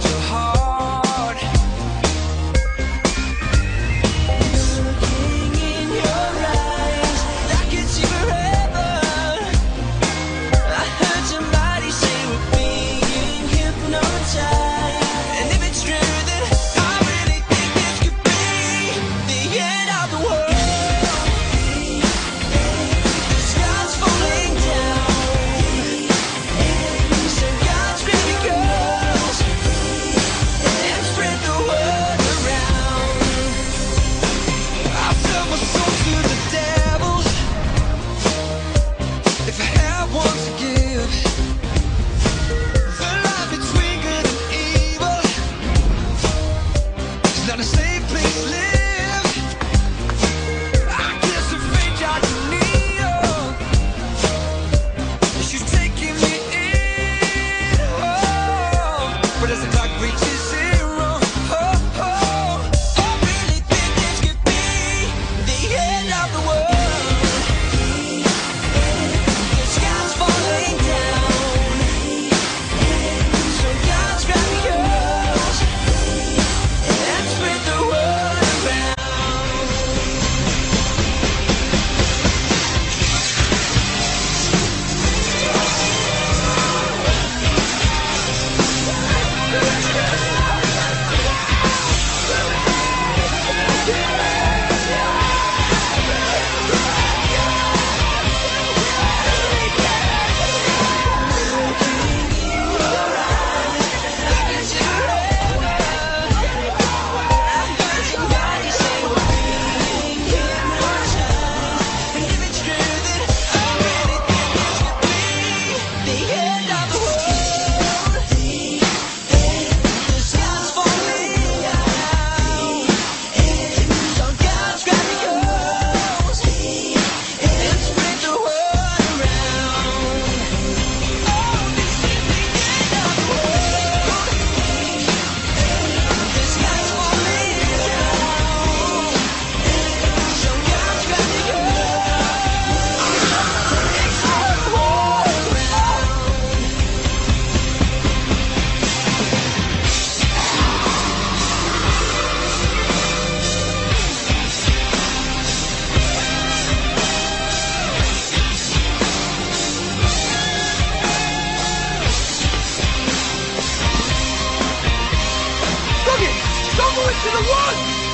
your heart. Cowboys to the one.